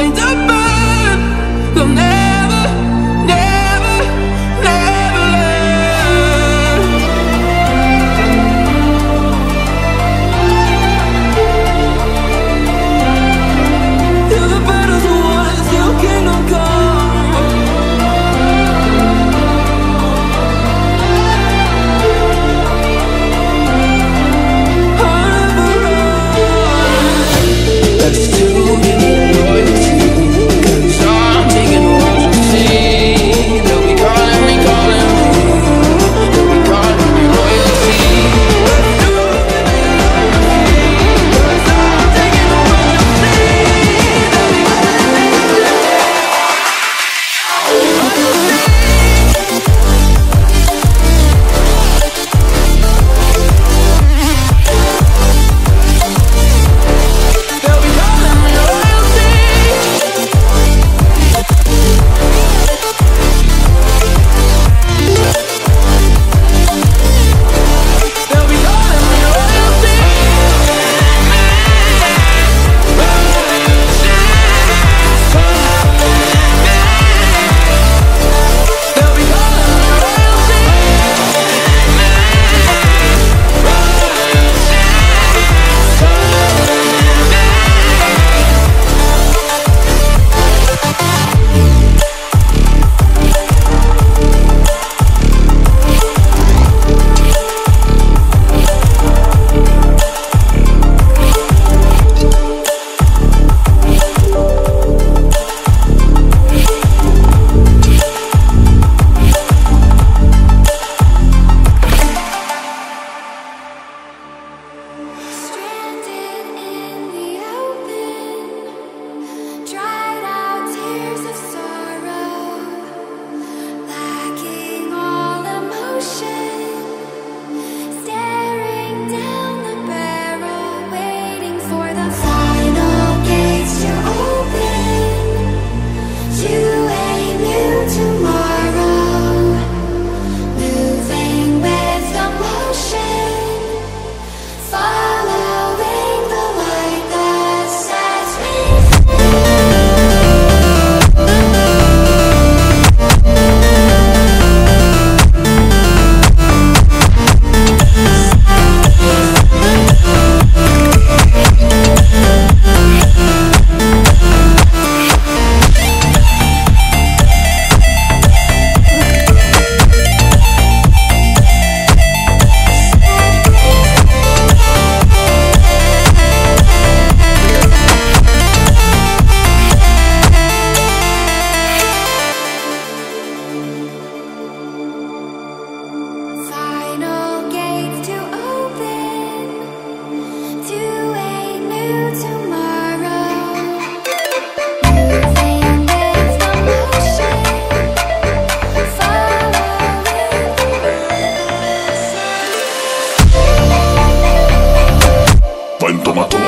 war paint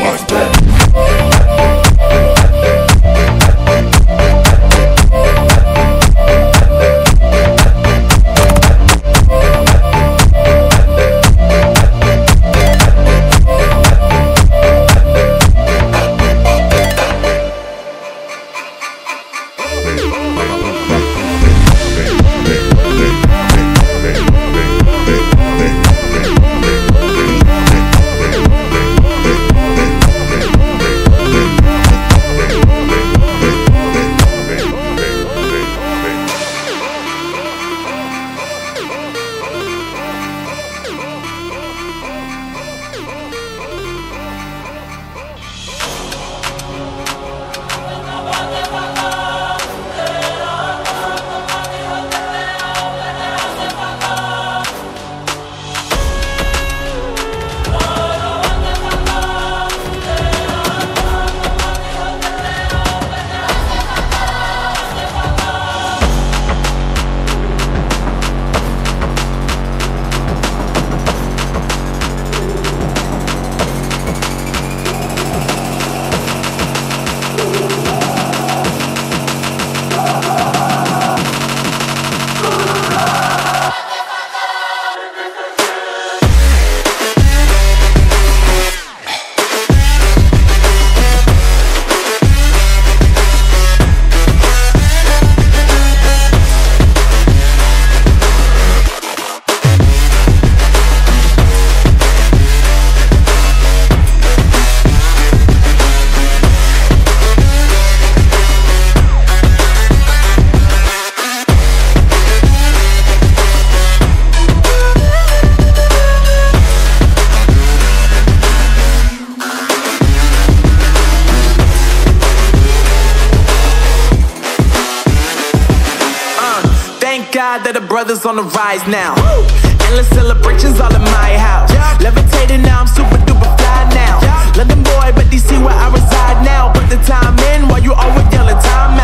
What's that? God that the brothers on the rise now. Endless celebrations all in my house. Levitating now, I'm super duper fly now. London boy, but DC where I reside now. Put the time in while you always yelling time out.